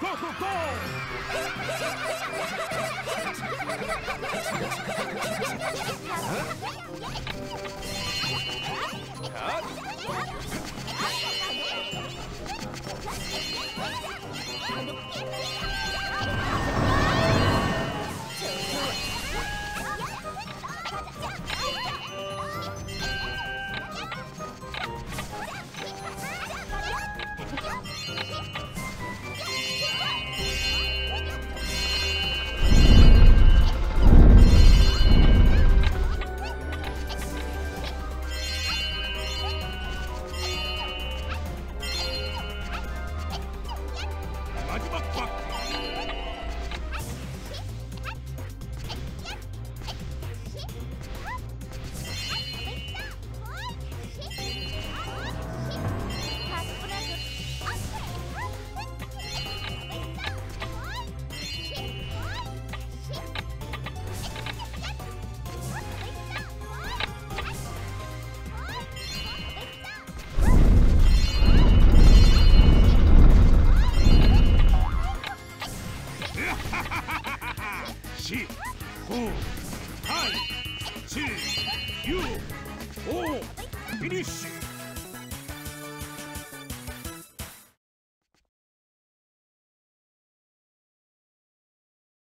Go, go, go! Huh? Cut! motherfucker! フィニッシュ。